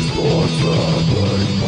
Thank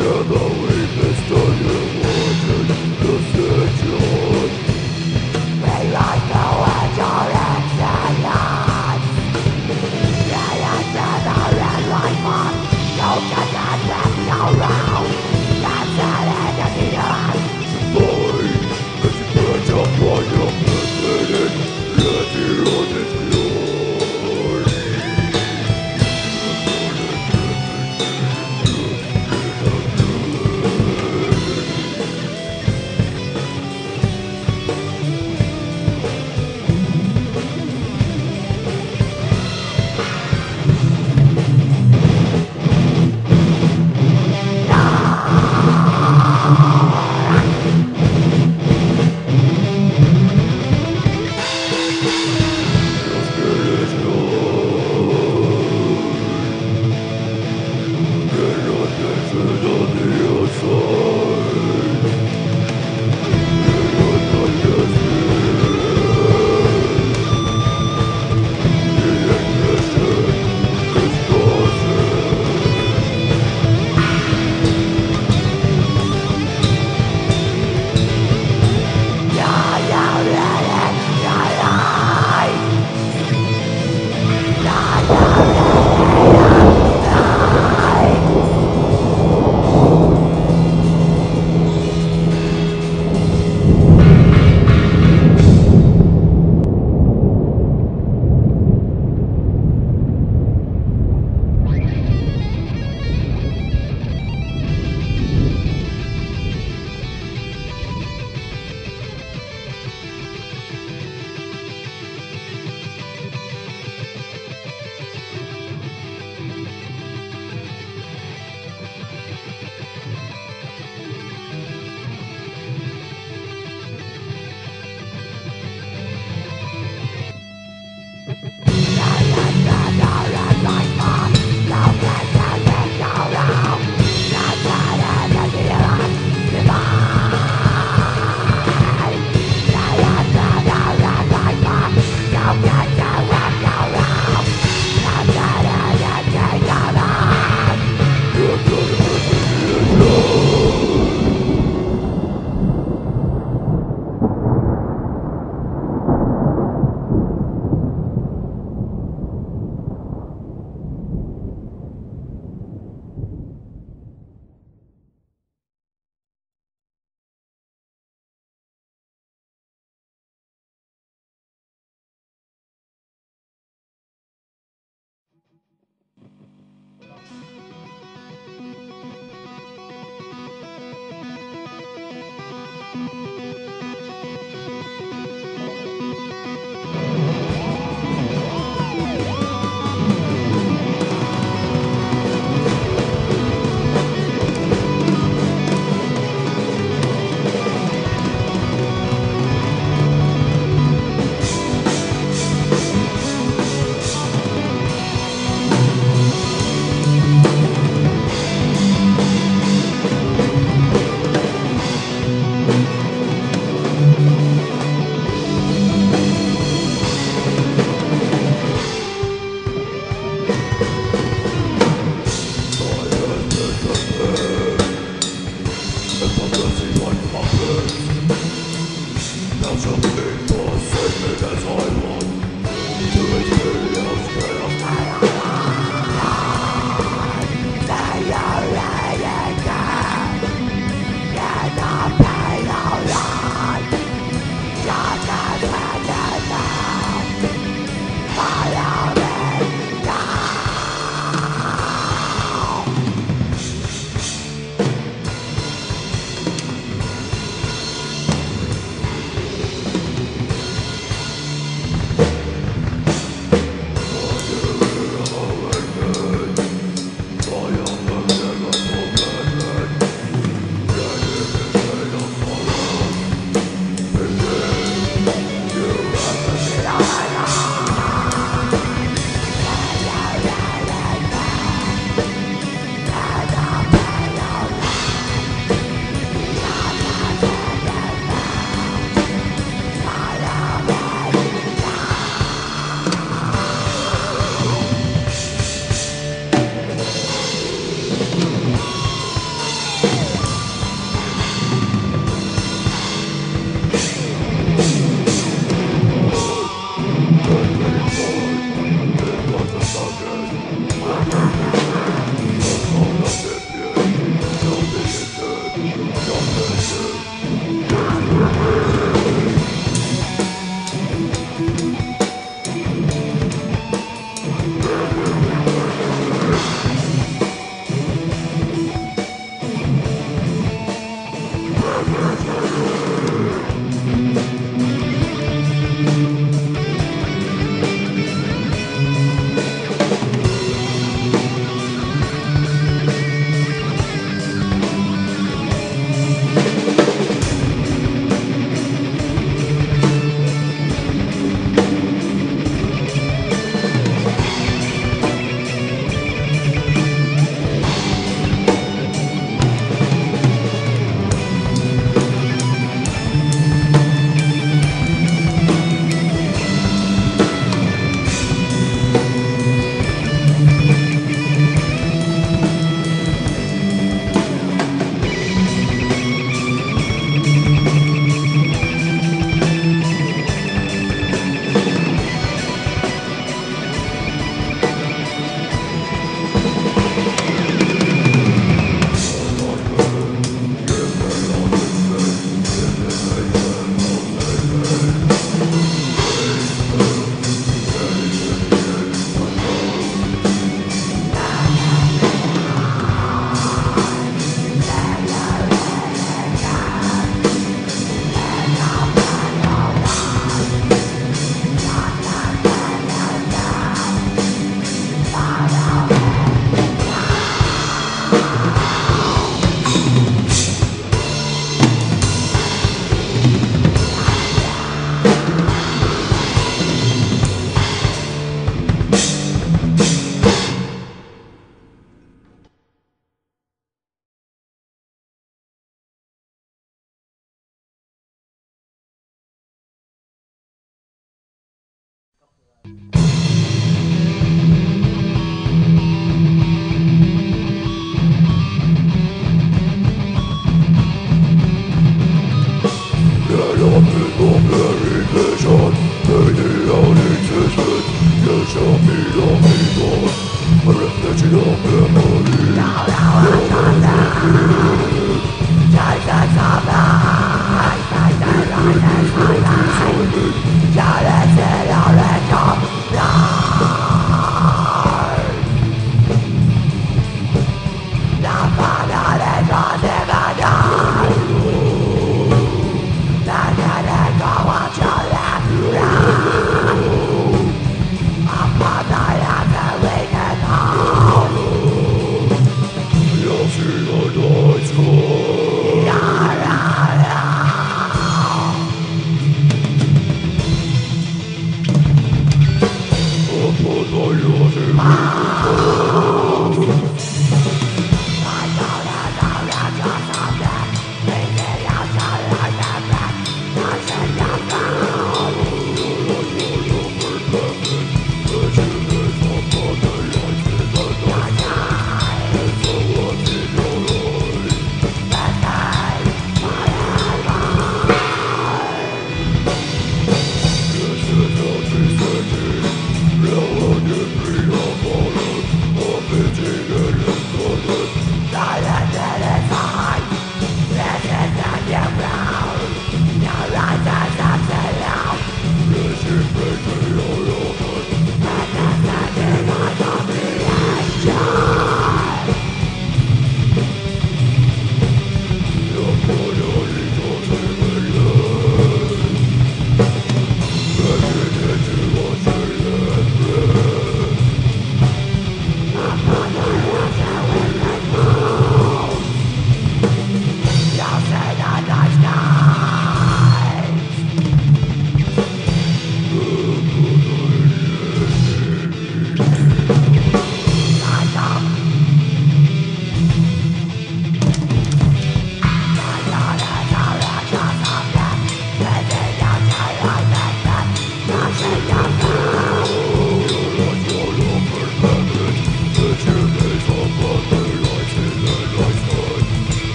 to the wind.